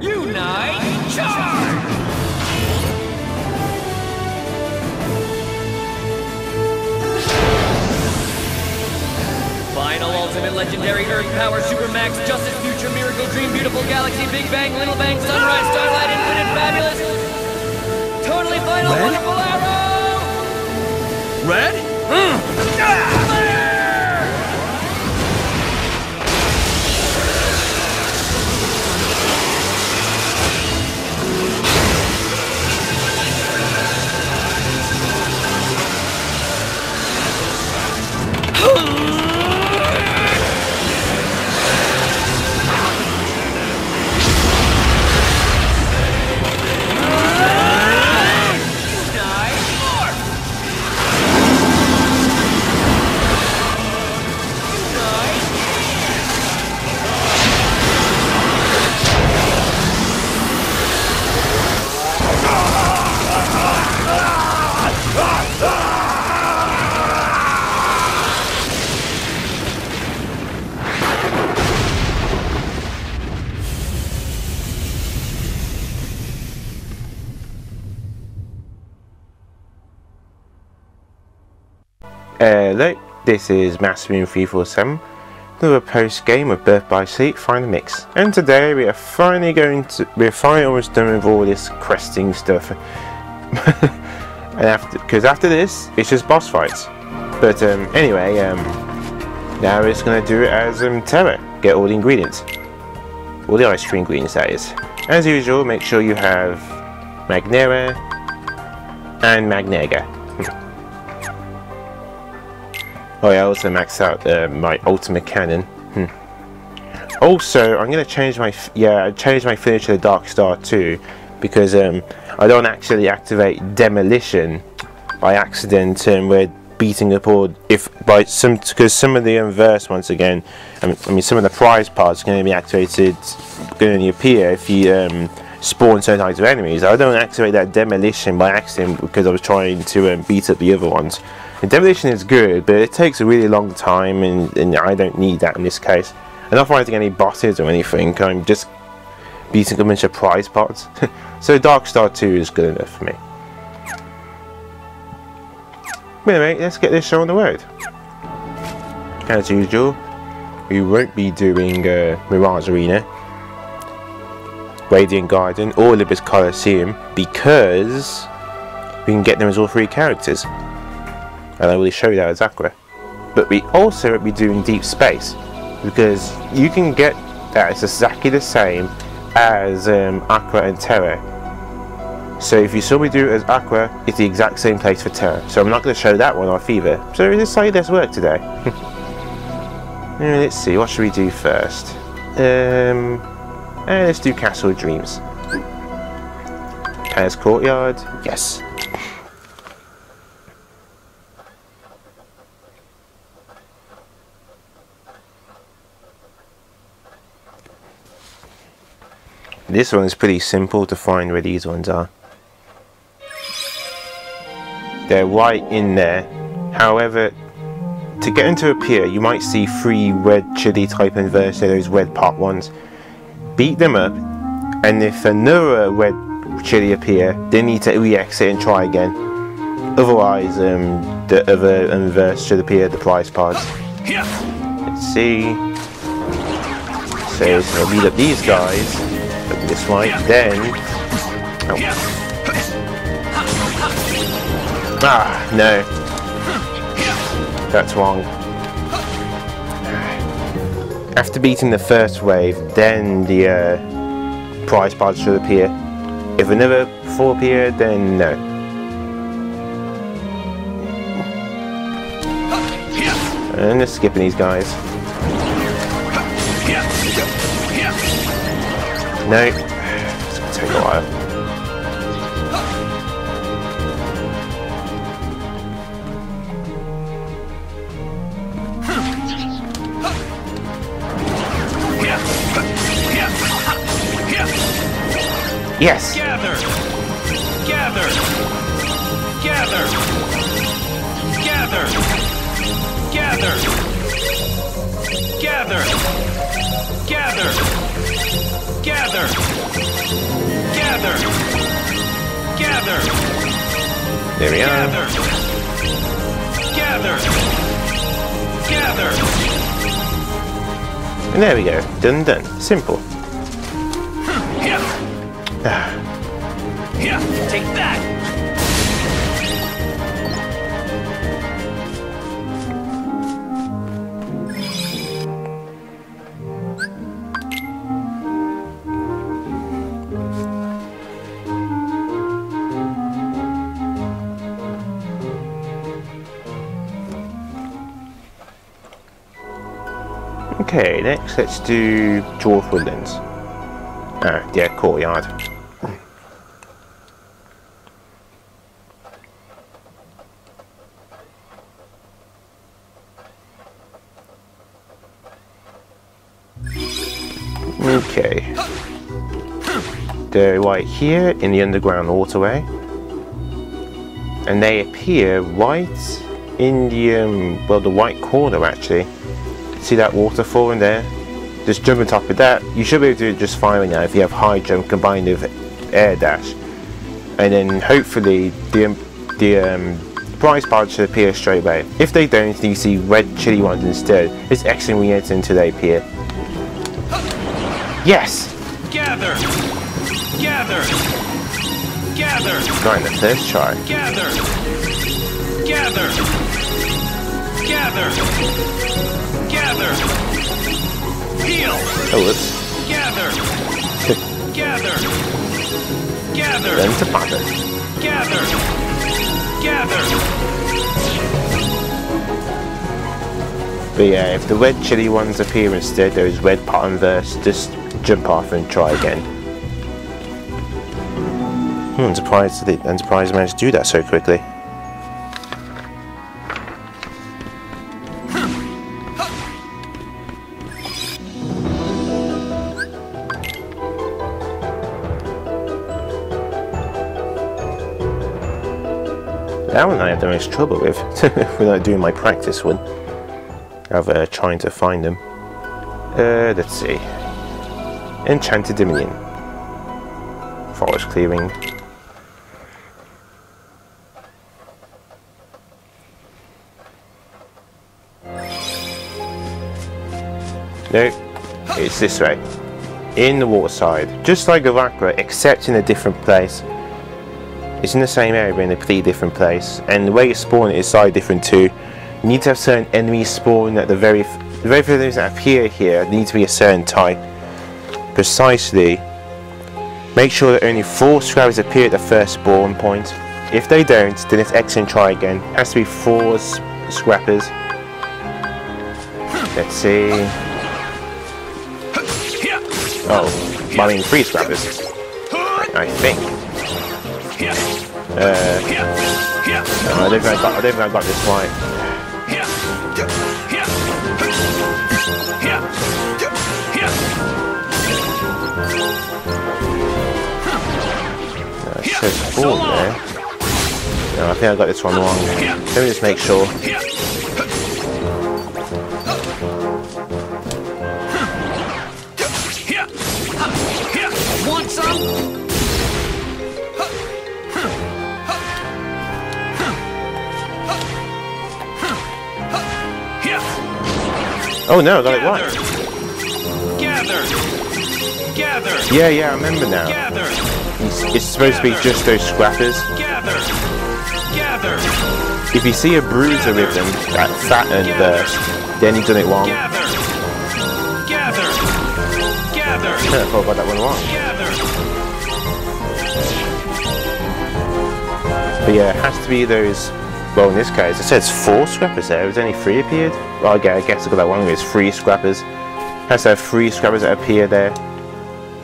Unite Charge! Final Ultimate Legendary Earth Power Super Max Justice Future Miracle Dream Beautiful Galaxy Big Bang Little Bang Sunrise Starlight Infinite Fabulous Totally Final Red? Wonderful Arrow! Red? Unite Unite Hello, this is Masamune347, another post game of Birth by Sleep Final Mix. And today we are finally going to, we're finally almost done with all this questing stuff. and after, because after this, it's just boss fights. But um, anyway, um, now we're just going to do it as um, Terra, get all the ingredients. All the ice cream ingredients, that is. As usual, make sure you have Magnera and Magnega. Oh yeah, I also maxed out uh, my ultimate cannon. Hmm. Also, I'm gonna change my yeah, I changed my finish to the Dark Star too, because um, I don't actually activate demolition by accident and we're beating up all if by some because some of the Unversed once again, I mean, I mean some of the prize pods are going to be activated, going to appear if you um, spawn certain types of enemies. I don't activate that demolition by accident because I was trying to um, beat up the other ones. The demolition is good, but it takes a really long time, and, and I don't need that in this case. I'm not fighting any bosses or anything. I'm just beating them in surprise pots. so Dark Star 2 is good enough for me. Anyway, let's get this show on the road. As usual, we won't be doing uh, Mirage Arena, Radiant Garden, or Olympus Coliseum because we can get them as all three characters and I will show you that as Aqua. But we also will be doing Deep Space because you can get that it's exactly the same as um, Aqua and Terra. So if you saw me do it as Aqua, it's the exact same place for Terra. So I'm not going to show that one off either. So let's say there's work today. Uh, let's see, what should we do first? Um, uh, let's do Castle Dreams. Palace Courtyard, yes. This one is pretty simple to find where these ones are. They're right in there. However, to get into a pier, you might see three red chili type Unversed, those red pot ones. Beat them up, and if another red chili appear, they need to re-exit and try again. Otherwise, um, the other Unversed should appear at the prize pods. Let's see. So, gonna beat up these guys. This way, then. Oh. Ah, no. That's wrong. After beating the first wave, then the uh, prize pods should appear. If another four appear, then no. And just skipping these guys. No. It's gonna take a while. Yes! Gather! Gather! Gather! There we are. Gather! Gather! Gather! And there we go. Done done. Simple. Ah, Yeah! Take that! Okay, next let's do Dwarf Woodlands. Ah, yeah, courtyard. Okay. They're right here in the underground waterway. And they appear right in the, um, well, the white corner actually. See that waterfall in there? Just jump on top of that. You should be able to do it just fine now if you have high jump combined with air dash. And then hopefully the, um, the um, prize pod should appear straight away. If they don't, then you see red chili ones instead. It's excellent we enter into they appear. Yes! Gather! Gather! Gather! In the first try. Gather! Gather! Gather! Gather! Heal! Oh, whoops. Gather! Gather! Gather! Then to pop it. Gather! Gather! But yeah, if the red chili ones appear instead, those red pattern verse, just jump off and try again. Hmm, I'm surprised that I'm managed to do that so quickly. That one I had the most trouble with, without doing my practice one of uh, trying to find them. Uh, let's see. Enchanted Dominion. Forest clearing. No, it's this way. In the water side. Just like of Aqua, except in a different place. It's in the same area but in a completely different place. And the way you spawn it is slightly different too. You need to have certain enemies spawn at the very the very few things that appear here need to be a certain type. Precisely. Make sure that only four scrappers appear at the first spawn point. If they don't, then it's X and try again. It has to be four scrappers. Let's see. Oh, I mean three scrappers. I think. Uh, I don't think I got. Got this right. Uh, it says four there. No, I think I got this one wrong. Let me just make sure. Oh no, I got it right. Gather! Gather! Yeah, yeah, I remember now. Gather! It's, it's supposed to be just those scrappers. Gather! Gather! If you see a bruiser with them, that Saturn uh, burst, then you've done it wrong. Gather! Gather! Gather! I thought got that one wrong. Gather! But yeah, it has to be those. Well, in this case, it says four scrappers there. There's only three appeared. Well, okay, I guess I got that one. There's three scrappers. Has to have three scrappers that appear there.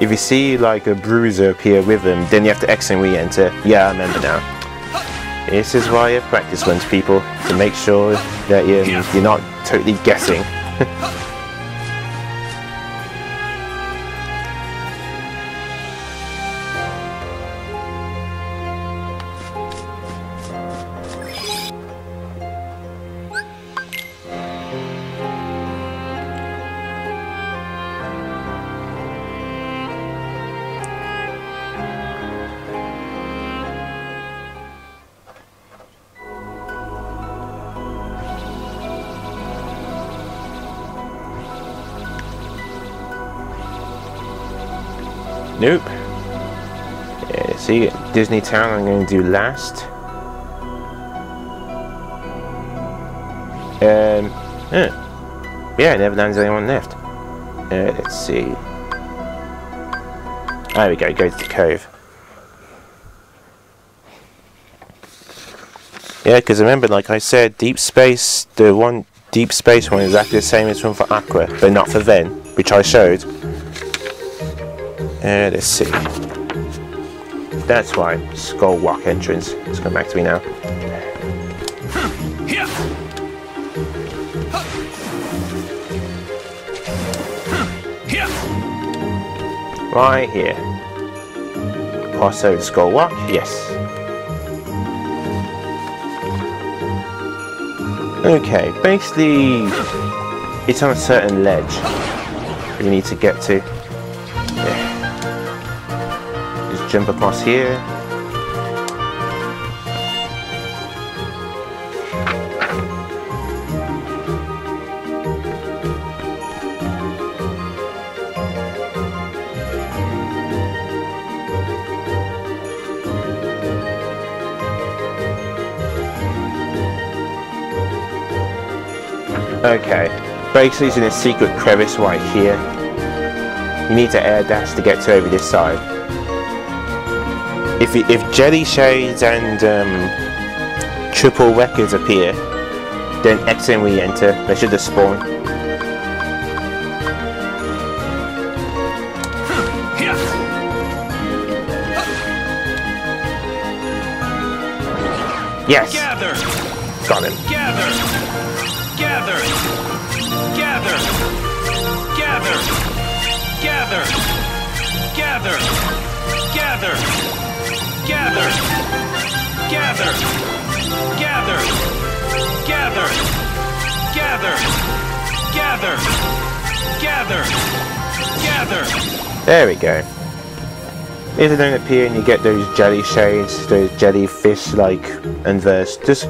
If you see like a bruiser appear with them, then you have to exit and re-enter. Yeah, I remember now. This is why you practice ones, people, to make sure that you're, you're not totally guessing. Nope. Yeah, see, Disney Town I'm going to do last. Um, yeah, yeah Neverland's the only one left. Uh, let's see. There we go, go to the cove. Yeah, because remember, like I said, Deep Space, the one Deep Space one is exactly the same as one for Aqua, but not for Ven, which I showed. Uh, let's see. That's why Skull Rock entrance. It's come back to me now. Right here. Cross over Skull Rock? Yes. Okay, basically it's on a certain ledge you need to get to. Jump across here. Okay, basically it's in a secret crevice right here. You need to air dash to get to over this side. If, if Jellyshades and um, Triple Wreckers appear, then X and re-enter. They should have spawned. Yes. Gather. Got him. Gather. Gather. Gather. Gather. Gather. Gather. Gather. Gather. Gather. Gather. Gather. Gather. Gather. Gather. Gather. There we go. If they don't appear and you get those Jellyshades, those jellyfish like Unversed, just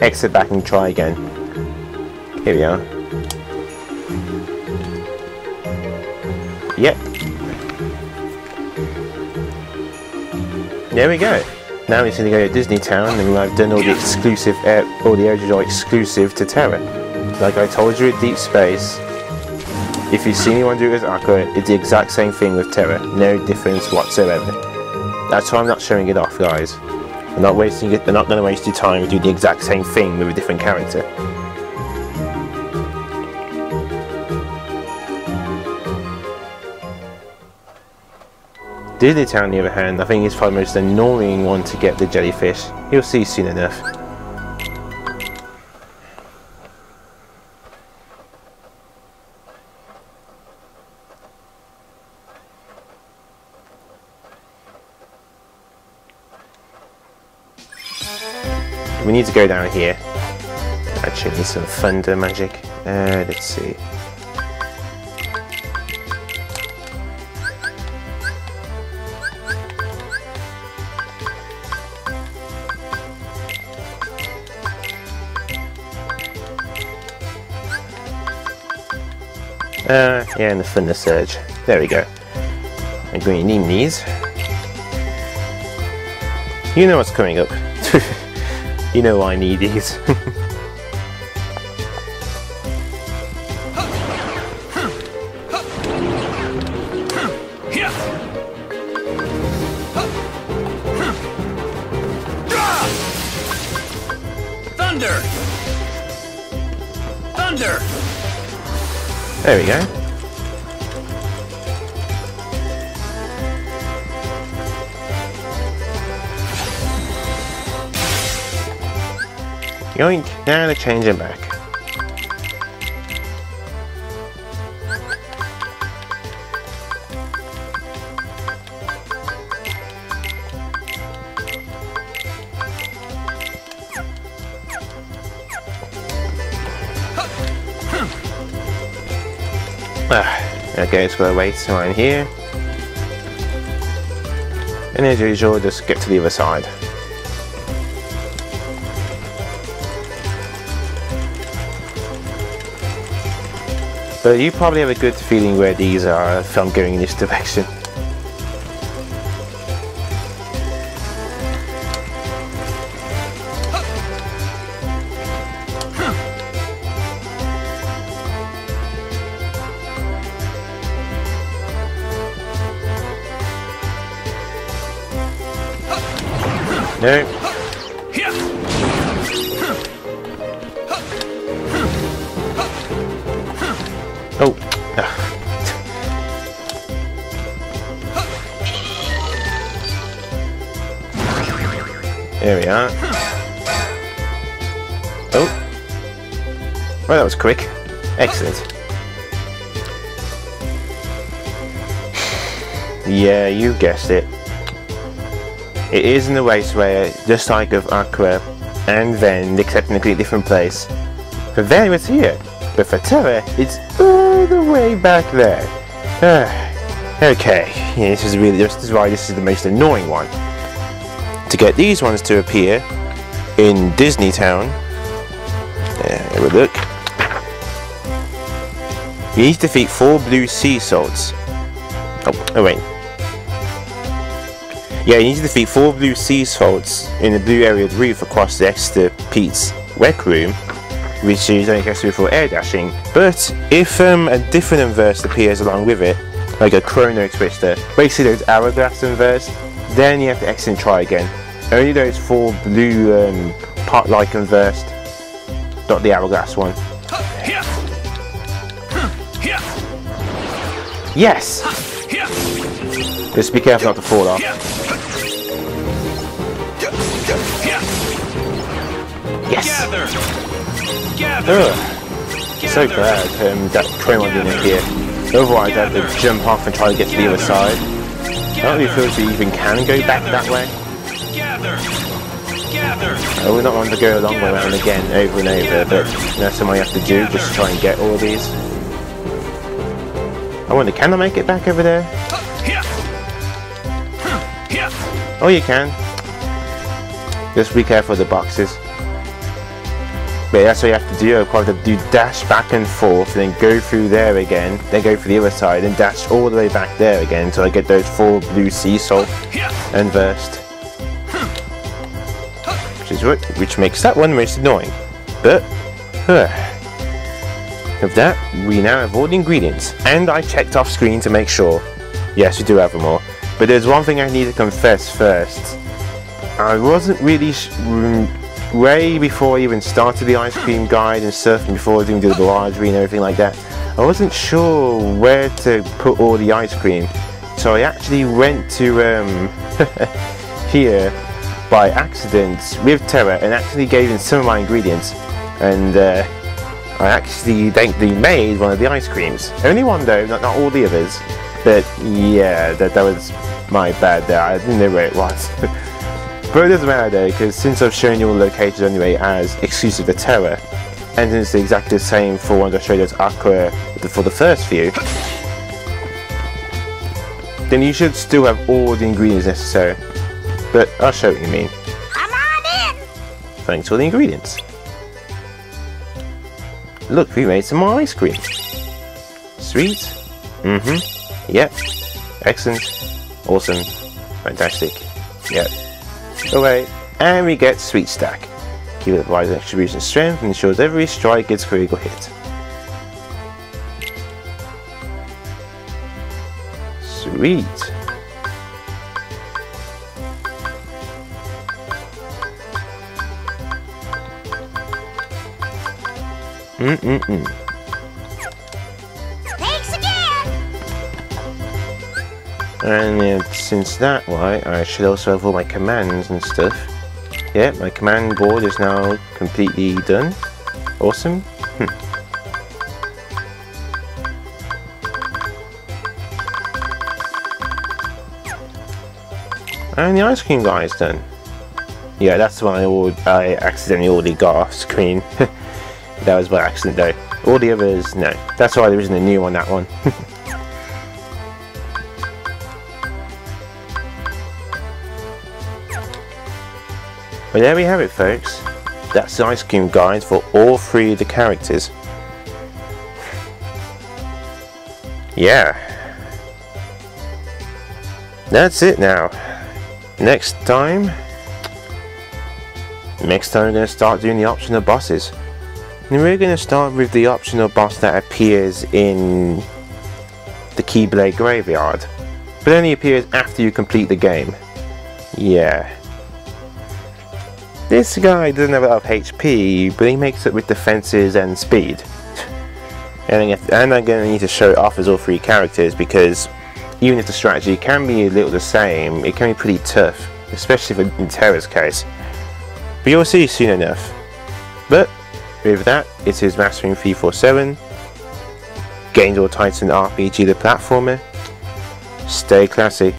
exit back and try again. Here we are. Yep. There we go. Now just need to go to Disney Town and I've done all the exclusive, air, all the areas are exclusive to Terra. Like I told you at Deep Space, if you see anyone do it as Aqua, it's the exact same thing with Terra. No difference whatsoever. That's why I'm not showing it off, guys. I'm not wasting it. They're not going to waste your time and do the exact same thing with a different character. Disney Town, on the other hand, I think is probably the most annoying one to get the jellyfish. You'll see soon enough. We need to go down here. Actually, need some thunder magic. Uh, let's see. And the thunder surge. There we go. I'm going to need these. You know what's coming up. you know I need these. Thunder. Thunder. there we go. Yoink! Now to change it back. Ah, okay, so we'll wait around here. And as usual, just get to the other side. But you probably have a good feeling where these are if I'm going in this direction. Nope. There we are. Oh. Well, that was quick. Excellent. Yeah, you guessed it. It is in the Raceway, just like of Aqua and Ven, except in a completely different place. For Ven, it's here, but for Terra, it's all the way back there. Ah, okay, yeah, this is really this is why this is the most annoying one. To get these ones to appear in Disney Town, there, we look. You need to defeat four blue sea salts. Oh, oh wait. Yeah, you need to defeat four blue sea salts in the blue area of roof across the Exeter Pete's rec room, which is only accessible for air dashing. But if um, a different Unversed appears along with it, like a chrono twister, basically those hourglass inverse, then you have to exit and try again. Only those four blue um, pot-like Unversed, not the hourglass one. Yes! Just be careful not to fall off. Yes! Ugh. So glad um, that Cremon didn't appear. Otherwise I'd have to jump off and try to get to the other side. I don't really feel if you even can go back that way. Gather! Uh, we're not want to go a long way around again, over and over, but that's something I have to do, just to try and get all of these. I wonder, can I make it back over there? Oh, you can. Just be careful of the boxes. But that's what you have to do. Probably have to do dash back and forth, and then go through there again, then go through the other side, and dash all the way back there again until I get those four blue sea salt Unversed. Which is what, which makes that one most annoying. But, huh. With that, we now have all the ingredients, and I checked off screen to make sure. Yes, we do have them all. But there's one thing I need to confess first. I wasn't really way before I even started the ice cream guide and stuff, and before I even did the menagerie and everything like that. I wasn't sure where to put all the ice cream, so I actually went to um, here by accident with Terra and actually gave in some of my ingredients, and uh, I actually they made one of the ice creams. Only one though, not, not all the others. But yeah, that, that was my bad there. I didn't know where it was. doesn't matter though, because since I've shown you all located anyway as exclusive to Terra, and it's exactly the same for ones I showed as Aqua for the first few, then you should still have all the ingredients necessary. But I'll show what you mean. Come on in! Thanks for the ingredients. Look, we made some more ice cream. Sweet. Mm-hmm. Yep. Excellent. Awesome. Fantastic. Yep. Away. And we get Sweet Stack. Keep it provides distribution strength and ensures every strike gets critical hit. Sweet. Mm-mm-mm. And since that way, I should also have all my commands and stuff. Yeah, my command board is now completely done. Awesome. Hm. And the ice cream guy is done. Yeah, that's why I, I accidentally already got off screen. that was by accident though. All the others, no. That's why there isn't a new one, that one. But there we have it folks. That's the ice cream guide for all three of the characters. Yeah. That's it now. Next time... Next time we're going to start doing the optional bosses. And we're going to start with the optional boss that appears in the Keyblade Graveyard. But only appears after you complete the game. Yeah. This guy doesn't have a lot of HP, but he makes it with defenses and speed. And, I'm going to need to show it off as all three characters because even if the strategy can be a little the same, it can be pretty tough, especially for in Terra's case. But you'll see soon enough. But with that, it is Masamune 347, Gained All Titan RPG the platformer. Stay classy.